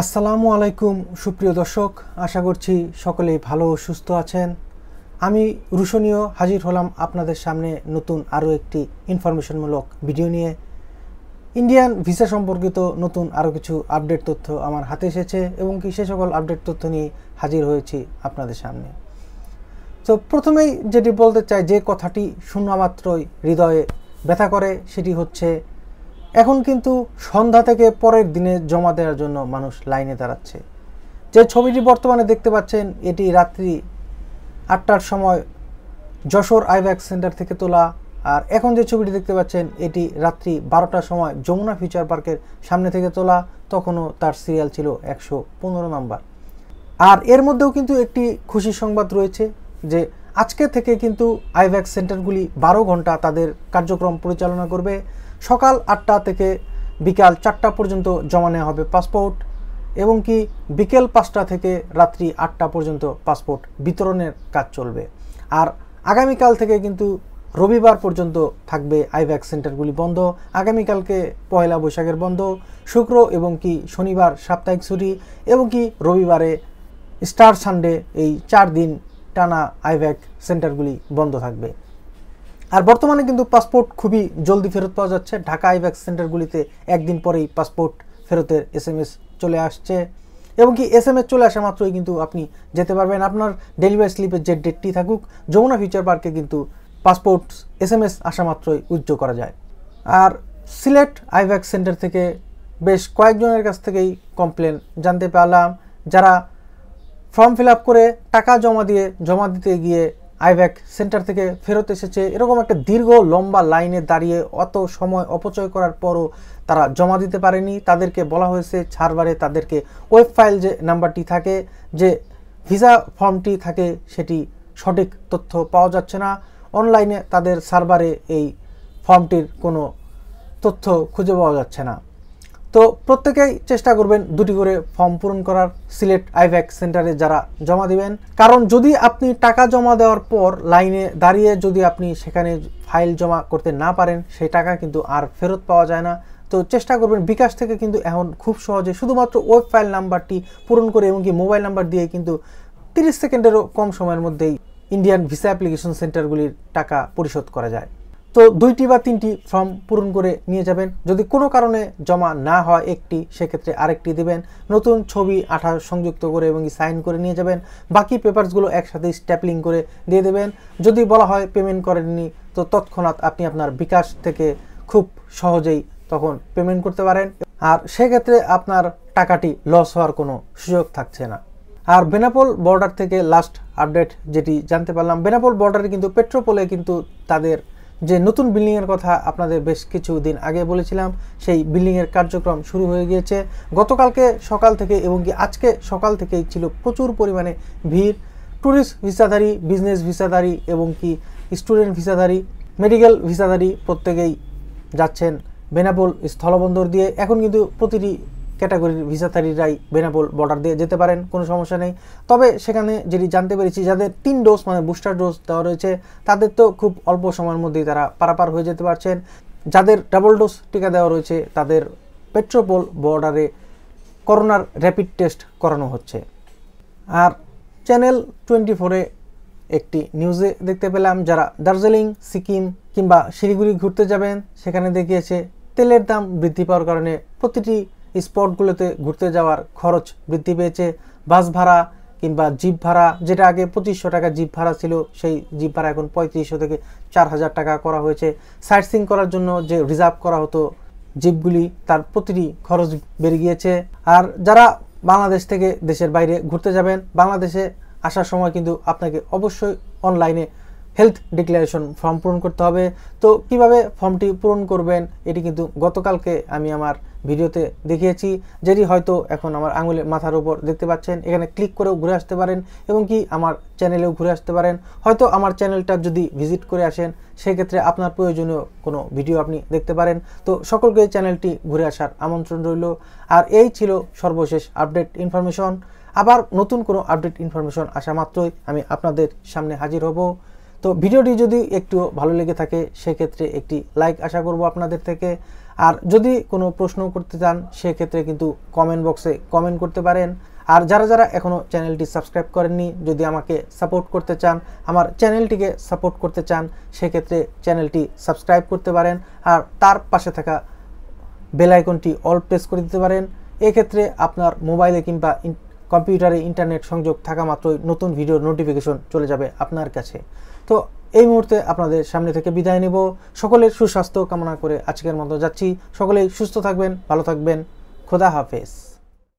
আসসালামু আলাইকুম, সুপ্রিয় দর্শক। আশা করছি সকলেই ভালো সুস্থ আছেন। আমি রুশনীয় হাজির হলাম আপনাদের সামনে নতুন আরও একটি ইনফরমেশনমূলক ভিডিও নিয়ে। ইন্ডিয়ান ভিসা সম্পর্কিত নতুন আরও কিছু আপডেট তথ্য আমার হাতে এসেছে এবং কি সে সকল আপডেট তথ্য নিয়ে হাজির হয়েছি আপনাদের সামনে। তো প্রথমেই যেটি বলতে চাই, যে কথাটি শূন্যমাত্রই হৃদয়ে ব্যথা করে, সেটি হচ্ছে এখন কিন্তু সন্ধ্যা থেকে পরের দিনে জমা দেওয়ার জন্য মানুষ লাইনে দাঁড়াচ্ছে। যে ছবিটি বর্তমানে দেখতে পাচ্ছেন, এটি রাত্রি আটটার সময় যশোর আইভ্যাক্স সেন্টার থেকে তোলা। আর এখন যে ছবিটি দেখতে পাচ্ছেন, এটি রাত্রি বারোটার সময় যমুনা ফিউচার পার্কের সামনে থেকে তোলা। তখনও তার সিরিয়াল ছিল একশো পনেরো নাম্বার। আর এর মধ্যেও কিন্তু একটি খুশি সংবাদ রয়েছে যে, আজকে থেকে কিন্তু আইভ্যাক্স সেন্টারগুলি বারো ঘণ্টা তাদের কার্যক্রম পরিচালনা করবে। সকাল আটটা থেকে বিকাল চারটা পর্যন্ত জমা নেওয়া হবে পাসপোর্ট এবং কি বিকেল পাঁচটা থেকে রাত্রি আটটা পর্যন্ত পাসপোর্ট বিতরণের কাজ চলবে। আর আগামীকাল থেকে কিন্তু রবিবার পর্যন্ত থাকবে আইভ্যাক্স সেন্টারগুলি বন্ধ। আগামীকালকে পয়লা বৈশাখের বন্ধ। শুক্র এবং কি শনিবার সাপ্তাহিক ছুটি এবং কি রবিবারে স্টার সানডে এই চার দিন টানা আইভ্যাক সেন্টারগুলি বন্ধ থাকবে। আর বর্তমানে কিন্তু পাসপোর্ট খুবই জলদি ফেরত পাওয়া যাচ্ছে। ঢাকা আইভ্যাক্স সেন্টারগুলিতে একদিন পরেই পাসপোর্ট ফেরতের এস চলে আসছে। এবং কি এস এম এস চলে আসা মাত্রই কিন্তু আপনি যেতে পারবেন। আপনার ডেলিভারি স্লিপের যে ডেটটি থাকুক, যমুনা ফিউচার পার্কে কিন্তু পাসপোর্ট এস এম এস আসা মাত্রই উজ্জ করা যায়। আর সিলেট আইভ্যাক্স সেন্টার থেকে বেশ কয়েকজনের কাছ থেকেই কমপ্লেন জানতে পারলাম। যারা ফর্ম ফিল আপ করে টাকা জমা দিয়ে, জমা দিতে গিয়ে আইভ্যাক সেন্টার থেকে ফেরত এসেছে। এরকম একটা দীর্ঘ, লম্বা লাইনে দাঁড়িয়ে অত সময় অপচয় করার পরও তারা জমা দিতে পারেনি। তাদেরকে বলা হয়েছে ছাড়বারে তাদেরকে ওয়েব ফাইল যে নাম্বারটি থাকে, যে ভিসা ফর্মটি থাকে, সেটি সঠিক তথ্য পাওয়া যাচ্ছে না। অনলাইনে তাদের সার্ভারে এই ফর্মটির কোনো তথ্য খুঁজে পাওয়া যাচ্ছে না। তো প্রত্যেকেই চেষ্টা করবেন দুটি করে ফর্ম পূরণ করার সিলেট আইভ্যাক সেন্টারে যারা জমা দিবেন। কারণ যদি আপনি টাকা জমা দেওয়ার পর লাইনে দাঁড়িয়ে যদি আপনি সেখানে ফাইল জমা করতে না পারেন, সেই টাকা কিন্তু আর ফেরত পাওয়া যায় না। তো চেষ্টা করবেন বিকাশ থেকে কিন্তু এখন খুব সহজে শুধুমাত্র ওয়েব ফাইল নাম্বারটি পূরণ করে এমনকি মোবাইল নাম্বার দিয়ে কিন্তু তিরিশ সেকেন্ডেরও কম সময়ের মধ্যেই ইন্ডিয়ান ভিসা অ্যাপ্লিকেশন সেন্টারগুলির টাকা পরিশোধ করা যায়। তো দুইটি বা তিনটি ফর্ম পূরণ করে নিয়ে যাবেন। যদি কোনো কারণে জমা না হয় একটি, সেক্ষেত্রে আরেকটি দিবেন। নতুন ছবি আঠা সংযুক্ত করে এবং সাইন করে নিয়ে যাবেন। বাকি পেপারসগুলো একসাথে স্ট্যাপলিং করে দিয়ে দেবেন। যদি বলা হয় পেমেন্ট করেননি, তো তৎক্ষণাৎ আপনি আপনার বিকাশ থেকে খুব সহজেই তখন পেমেন্ট করতে পারেন। আর সেক্ষেত্রে আপনার টাকাটি লস হওয়ার কোনো সুযোগ থাকছে না। আর বেনাপোল বর্ডার থেকে লাস্ট আপডেট যেটি জানতে পারলাম, বেনাপোল বর্ডারে কিন্তু পেট্রোপোলে কিন্তু তাদের যে নতুন বিল্ডিংয়ের কথা আপনাদের বেশ কিছু দিন আগে বলেছিলাম, সেই বিল্ডিংয়ের কার্যক্রম শুরু হয়ে গিয়েছে। গতকালকে সকাল থেকে এবং কি আজকে সকাল থেকেই ছিল প্রচুর পরিমাণে ভিড়। ট্যুরিস্ট ভিসাধারী, বিজনেস ভিসাধারী এবং কি স্টুডেন্ট ভিসাধারী, মেডিকেল ভিসাধারী প্রত্যেকেই যাচ্ছেন বেনাপোল স্থলবন্দর দিয়ে। এখন কিন্তু প্রতিটি ক্যাটাগরির ভিসাধারীরাই বেনাপোল বর্ডার দিয়ে যেতে পারেন, কোনো সমস্যা নেই। তবে সেখানে যেটি জানতে পেরেছি, যাদের তিন ডোজ মানে বুস্টার ডোজ দেওয়া রয়েছে, তাদের তো খুব অল্প সময়ের মধ্যেই তারা পারাপার হয়ে যেতে পারছেন। যাদের ডাবল ডোজ টিকা দেওয়া রয়েছে, তাদের পেট্রোপোল বর্ডারে করোনার র্যাপিড টেস্ট করানো হচ্ছে। আর চ্যানেল টোয়েন্টি ফোরে একটি নিউজে দেখতে পেলাম, যারা দার্জিলিং, সিকিম কিংবা শিলিগুড়ি ঘুরতে যাবেন, সেখানে দেখিয়েছে তেলের দাম বৃদ্ধি পাওয়ার কারণে প্রতিটি স্পটগুলোতে ঘুরতে যাওয়ার খরচ বৃদ্ধি পেয়েছে। বাস ভাড়া কিংবা জিপ ভাড়া, যেটা আগে পঁচিশশো টাকা জিপ ভাড়া ছিল, সেই জিপ ভাড়া এখন পঁয়ত্রিশশো থেকে চার হাজার টাকা করা হয়েছে। সাইট সিং করার জন্য যে রিজার্ভ করা হতো জিপগুলি, তার প্রতিটি খরচ বেড়ে গিয়েছে। আর যারা বাংলাদেশ থেকে দেশের বাইরে ঘুরতে যাবেন, বাংলাদেশে আসার সময় কিন্তু আপনাকে অবশ্যই অনলাইনে হেলথ ডিক্লারেশন ফর্ম পূরণ করতে হবে। তো কীভাবে ফর্মটি পূরণ করবেন, এটি কিন্তু গতকালকে আমি আমার ভিডিওতে দেখিয়েছি, যেটি হয়তো এখন আমার আঙুলের মাথার উপর দেখতে পাচ্ছেন। এখানে ক্লিক করেও ঘুরে আসতে পারেন এবং কি আমার চ্যানেলেও ঘুরে আসতে পারেন। হয়তো আমার চ্যানেলটা যদি ভিজিট করে আসেন, সেক্ষেত্রে আপনার প্রয়োজনীয় কোনো ভিডিও আপনি দেখতে পারেন। তো সকলকে চ্যানেলটি ঘুরে আসার আমন্ত্রণ রইল। আর এই ছিল সর্বশেষ আপডেট ইনফরমেশন আবার নতুন কোনো আপডেট ইনফরমেশন আসা মাত্রই আমি আপনাদের সামনে হাজির হব। তো ভিডিওটি যদি একটু ভালো লেগে থাকে, সেক্ষেত্রে একটি লাইক আশা করব আপনাদের থেকে। আর যদি কোনো প্রশ্ন করতে চান, সেক্ষেত্রে কিন্তু কমেন্ট বক্সে কমেন্ট করতে পারেন। আর যারা যারা এখনও চ্যানেলটি সাবস্ক্রাইব করেননি, যদি আমাকে সাপোর্ট করতে চান, আমার চ্যানেলটিকে সাপোর্ট করতে চান, সেক্ষেত্রে চ্যানেলটি সাবস্ক্রাইব করতে পারেন। আর তার পাশে থাকা বেল আইকনটি অল প্রেস করে দিতে পারেন। এক্ষেত্রে আপনার মোবাইলে কিংবা কম্পিউটারে ইন্টারনেট সংযোগ থাকা মাত্রই নতুন ভিডিও নোটিফিকেশন চলে যাবে আপনার কাছে। তো এই মুহূর্তে আপনাদের সামনে থেকে বিদায় নেব। সকলের সুস্বাস্থ্য কামনা করে আজকের মতো যাচ্ছি। সকলেই সুস্থ থাকবেন, ভালো থাকবেন। খোদা হাফেজ।